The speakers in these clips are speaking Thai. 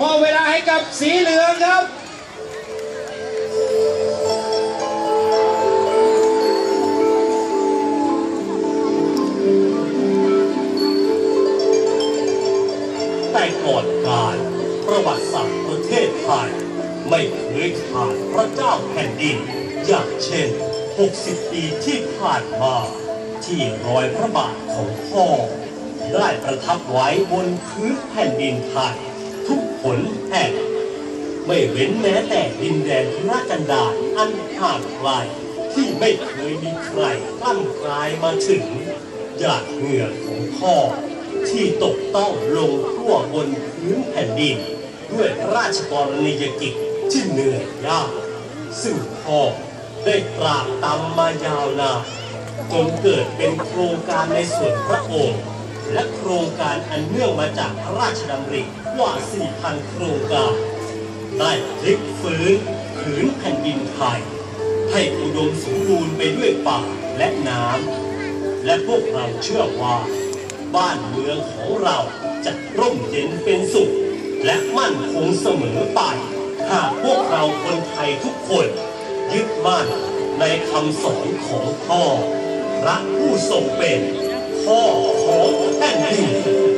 มอบเวลาให้กับสีเหลืองครับแต่ก่อนการประวัติศาสตร์ประเทศไทย ไม่เคยขาดพระเจ้าแผ่นดิน อย่างเช่น 60 ปีที่ผ่านมา ที่รอยพระบาทของพ่อ ได้ประทับไว้บนพื้นแผ่นดินไทย ผลแห่งไม่เว้นแม้แต่ดินแดนทุรกันดารอันห่างไกลที่ไม่เคยมีใครกล้ำกลายมาถึงหยาดเหงื่อของพ่อ ที่ตกต้องลงทั่วบนพื้นแผ่นดิน ด้วยราชกรณียกิจที่เหนื่อยยากซึ่งพ่อได้ตรากตำมายาวนานจนเกิดเป็นโครงการในส่วนพระองค์ และโครงการอันเนื่องมาจากพระราชดำริ กว่า 4,000 โครงการ ได้พลิกฟื้นผืนแผ่นดินไทย ให้อุดมสมบูรณ์ไปด้วยป่าและน้ำ และพวกเราเชื่อว่า บ้านเมืองของเราจะร่มเย็นเป็นสุข และมั่นคงเสมอไปหากพวกเราคนไทยทุกคนยึดมั่นในคำสอนของพ่อพระผู้ทรงเป็นพ่อของแผ่นดิน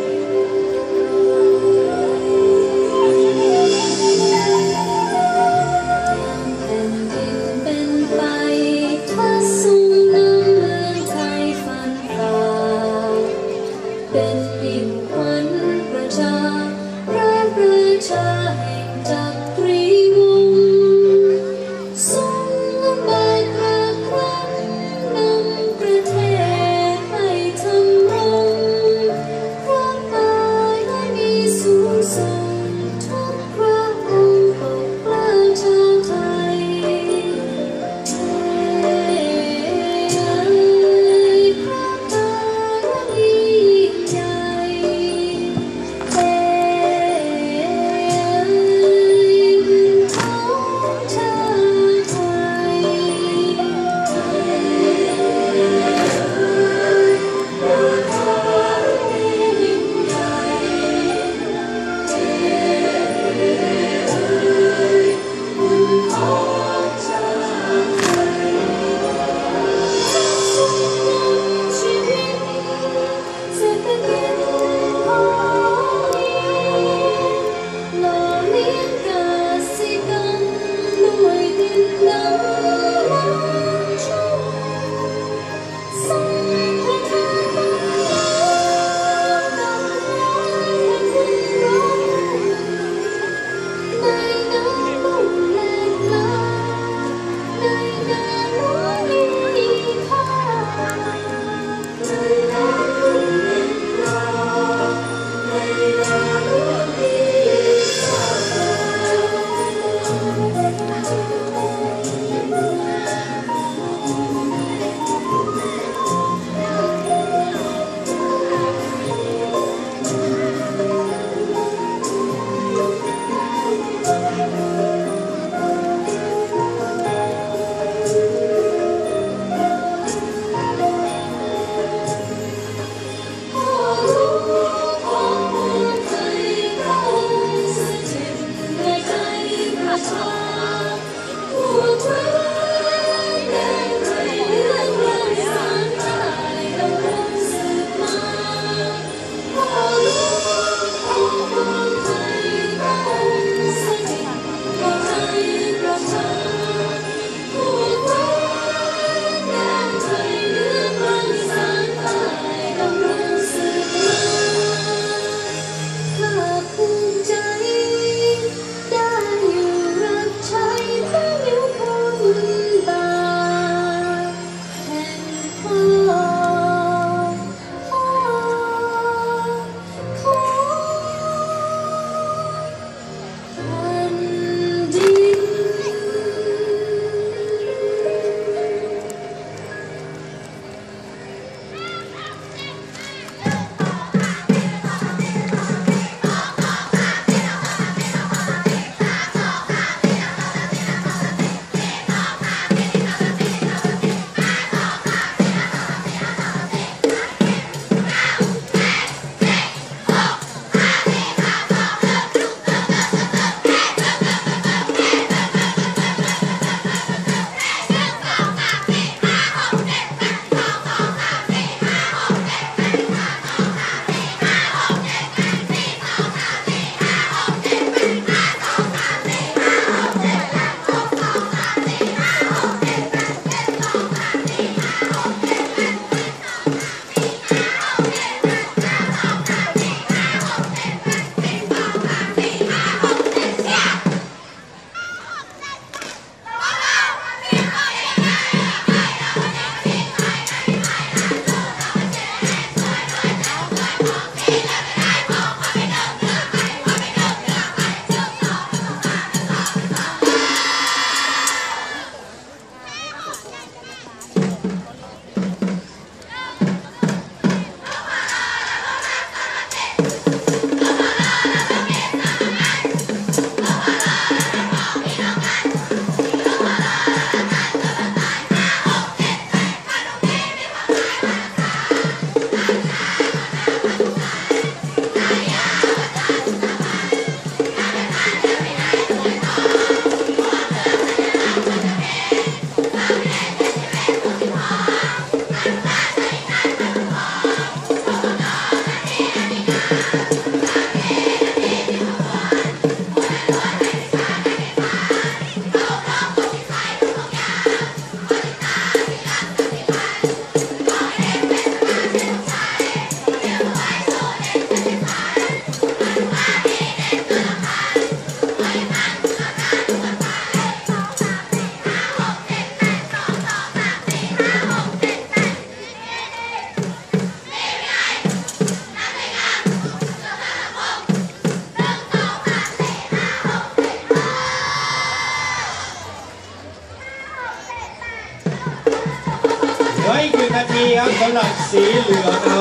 ครับสำหรับสีเหลืองนะครั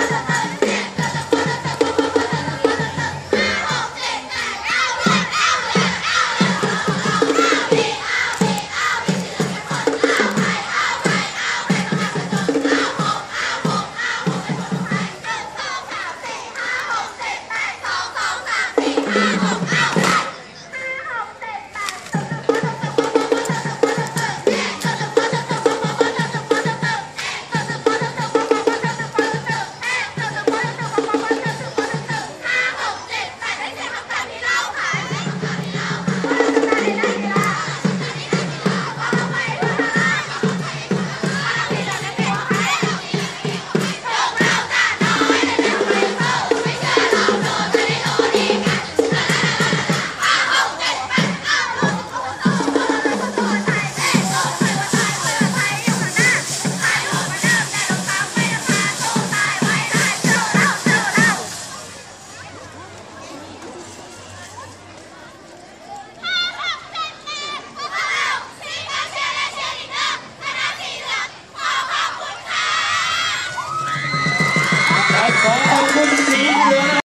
บ